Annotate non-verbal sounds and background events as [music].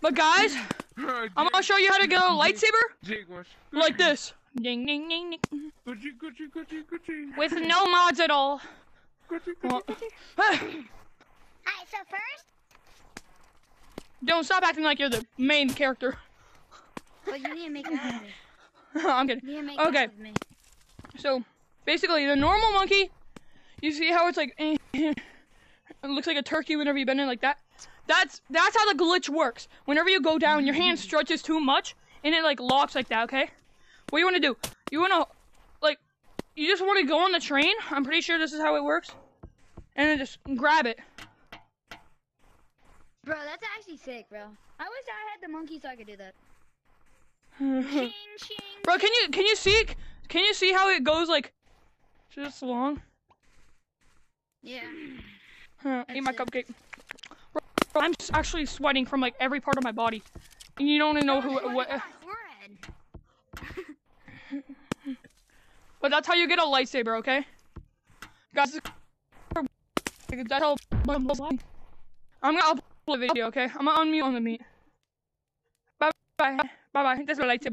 But guys, I'm gonna show you how to get a lightsaber like this. Ding ding ding ding. With no mods at all. Well, Gucci, [sighs] Gucci. Alright, so first, Don't stop acting like you're the main character. well, you need to make it out of me. [laughs] I'm kidding. You need to make Okay. it out of me. So, basically, the normal monkey, you see how it's like, [laughs] it looks like a turkey whenever you bend it like that? That's that's how the glitch works. Whenever you go down, your hand stretches too much, and it like locks like that, okay? What you want to do? You want to, like, you just want to go on the train. I'm pretty sure this is how it works. And then just grab it. Bro, that's actually sick, bro. I wish I had the monkey so I could do that. Bro, [laughs] Ching, ching. can you can you see can you see how it goes like just long? Yeah. Huh, eat my cupcake. Bro, I'm s- actually sweating from like every part of my body. And you don't even know who what. [laughs] But that's how you get a lightsaber, okay? Guys, that's how. I'm gonna upload a video, okay? I'm gonna unmute on the meet. Bye bye. Bye bye. That's my lightsaber.